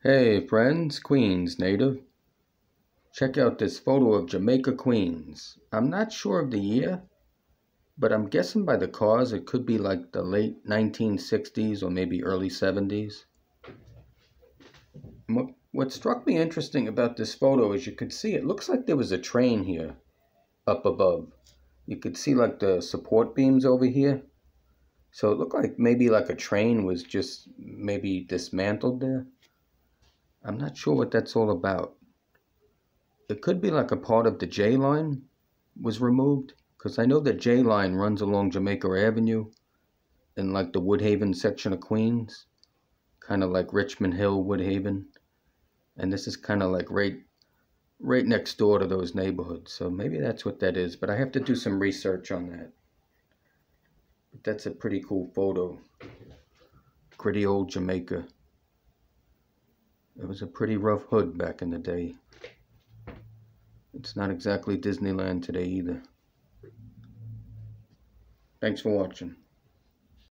Hey friends, Queens native. Check out this photo of Jamaica, Queens. I'm not sure of the year, but I'm guessing by the cars it could be like the late 1960s or maybe early 70s. What, what struck me interesting about this photo is you could see it looks like there was a train here up above. You could see like the support beams over here. So it looked like maybe like a train was just maybe dismantled there. I'm not sure what that's all about. It could be like a part of the J line was removed because I know the J line runs along Jamaica Avenue in like the Woodhaven section of Queens, kind of like Richmond Hill, Woodhaven. And this is kind of like right right next door to those neighborhoods. So maybe that's what that is, but I have to do some research on that. But that's a pretty cool photo. Gritty old Jamaica. It was a pretty rough hood back in the day. It's not exactly Disneyland today either. Thanks for watching.